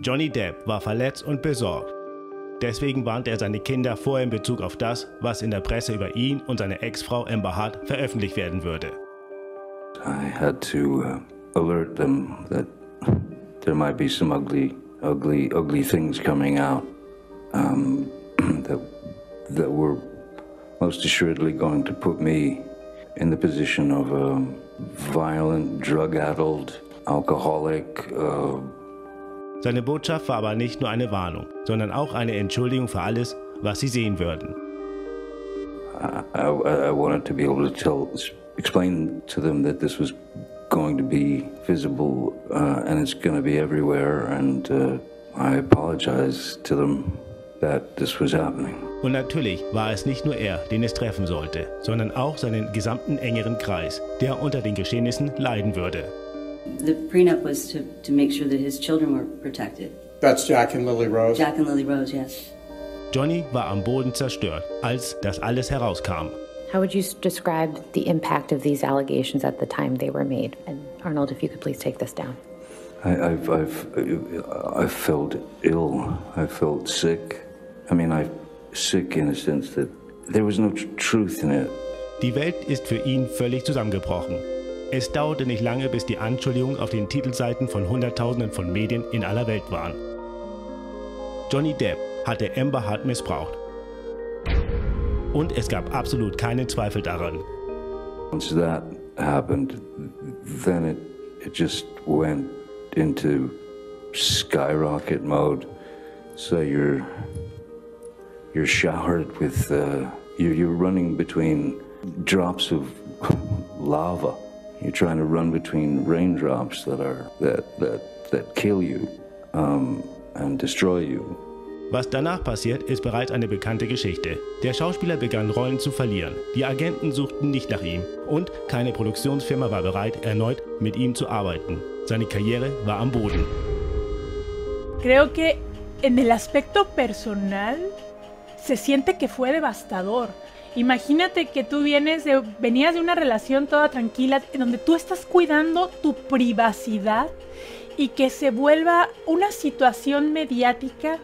Johnny Depp war verletzt und besorgt. Deswegen warnte er seine Kinder vorher in Bezug auf das, was in der Presse über ihn und seine Ex-Frau Amber Hart veröffentlicht werden würde. I had to uh, alert them that there might be some ugly, ugly, ugly things coming out um, that that were most assuredly going to put me in the position of a violent, drug-addled alcoholic. Uh, Seine Botschaft war aber nicht nur eine Warnung, sondern auch eine Entschuldigung für alles, was sie sehen würden. I, I, I wanted to be able to tell, explain to them that this was going to be visible uh, and it's going to be everywhere, and uh, I apologize to them that this was happening. Und natürlich war es nicht nur er, den es treffen sollte, sondern auch seinen gesamten engeren Kreis, der unter den Geschehnissen leiden würde. The prenup was to, to make sure that his children were protected. That's Jack and Lily Rose. Jack and Lily Rose, yes. Johnny war am Boden zerstört, als das alles herauskam. How would you describe the impact of these allegations at the time they were made? And Arnold, if you could please take this down. I, I've, I've, I felt ill. I felt sick. I mean, I'm sick in a sense that there was no tr- truth in it. Die Welt ist für ihn völlig zusammengebrochen. Es dauerte nicht lange, bis die Anschuldigungen auf den Titelseiten von Hunderttausenden von Medien in aller Welt waren. Johnny Depp hatte Amber Hart missbraucht. Und es gab absolut keinen Zweifel daran. Once that happened, then it, it just went into skyrocket mode. So you're you're showered with uh, you're, you're running between drops of lava. You're trying to run between raindrops that are that that that kill you um, and destroy you. Was danach passiert, ist bereits eine bekannte Geschichte. Der Schauspieler begann Rollen zu verlieren. Die Agenten suchten nicht nach ihm und keine Produktionsfirma war bereit, erneut mit ihm zu arbeiten. Seine Karriere war am Boden. Creo que en el aspecto personal se siente que fue devastador. Imagínate que tú vienes de, venías de una relación toda tranquila, en donde tú estás cuidando tu privacidad y que se vuelva una situación mediática.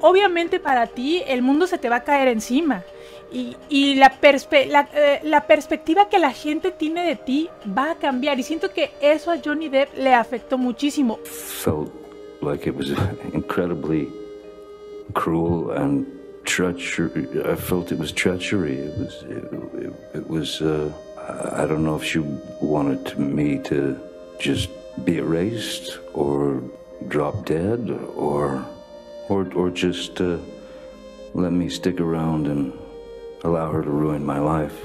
Obviamente para ti el mundo se te va a caer encima. Y, eh, la perspectiva que la gente tiene de ti va a cambiar. Y siento que eso a Johnny Depp le afectó muchísimo. Felt like it was incredibly cruel and treachery. I felt it was treachery. It was. It, it, it was. Uh, I don't know if she wanted me to just be erased or drop dead or or or just uh, let me stick around and allow her to ruin my life.